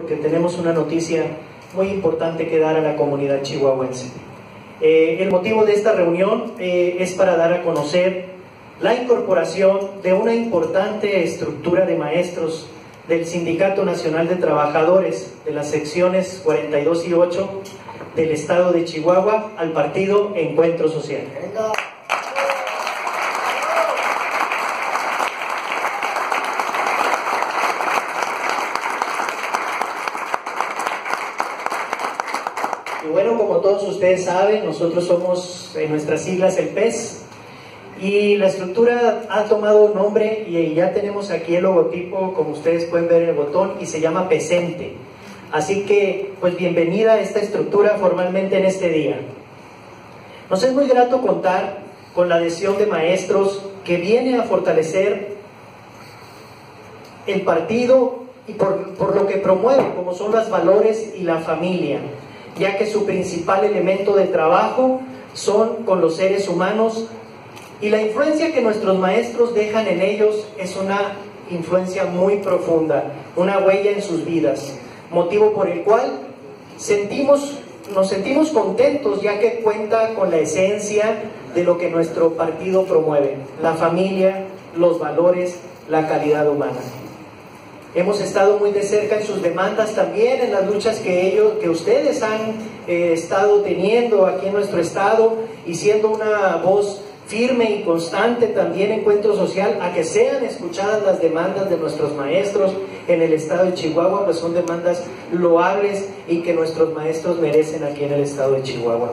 porque tenemos una noticia muy importante que dar a la comunidad chihuahuense. Eh, el motivo de esta reunión eh, es para dar a conocer la incorporación de una importante estructura de maestros del Sindicato Nacional de Trabajadores de las secciones 42 y 8 del Estado de Chihuahua al partido Encuentro Social. Y bueno, como todos ustedes saben, nosotros somos en nuestras siglas el PES y la estructura ha tomado nombre y ya tenemos aquí el logotipo, como ustedes pueden ver en el botón, y se llama PESENTE. Así que, pues bienvenida a esta estructura formalmente en este día. Nos es muy grato contar con la adhesión de maestros que viene a fortalecer el partido y por, por lo que promueve, como son los valores y la familia ya que su principal elemento de trabajo son con los seres humanos y la influencia que nuestros maestros dejan en ellos es una influencia muy profunda, una huella en sus vidas, motivo por el cual sentimos, nos sentimos contentos ya que cuenta con la esencia de lo que nuestro partido promueve, la familia, los valores, la calidad humana. Hemos estado muy de cerca en sus demandas también, en las luchas que ellos, que ustedes han eh, estado teniendo aquí en nuestro estado y siendo una voz firme y constante también encuentro social a que sean escuchadas las demandas de nuestros maestros en el estado de Chihuahua, pues son demandas loables y que nuestros maestros merecen aquí en el estado de Chihuahua.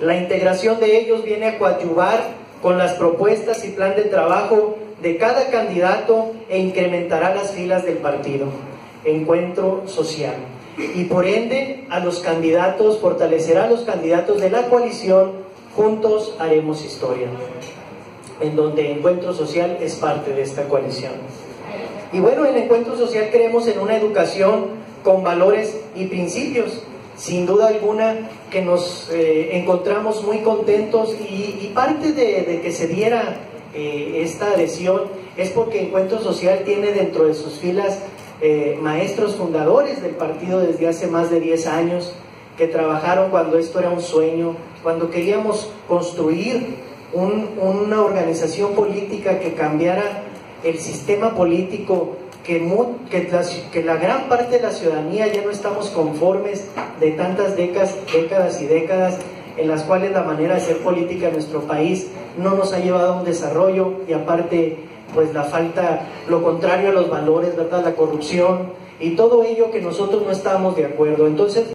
La integración de ellos viene a coadyuvar con las propuestas y plan de trabajo de cada candidato e incrementará las filas del partido. Encuentro social. Y por ende a los candidatos, fortalecerá a los candidatos de la coalición, juntos haremos historia, en donde Encuentro Social es parte de esta coalición. Y bueno, en Encuentro Social creemos en una educación con valores y principios, sin duda alguna que nos eh, encontramos muy contentos y, parte de, de que se diera eh, esta adhesión es porque Encuentro Social tiene dentro de sus filas eh, maestros fundadores del partido desde hace más de 10 años, que trabajaron cuando esto era un sueño, cuando queríamos construir una organización política que cambiara el sistema político, que, que, la, gran parte de la ciudadanía ya no estamos conformes de tantas décadas, décadas y décadas en las cuales la manera de hacer política en nuestro país no nos ha llevado a un desarrollo y aparte pues la falta, lo contrario a los valores, ¿verdad? La corrupción y todo ello que nosotros no estamos de acuerdo. Entonces,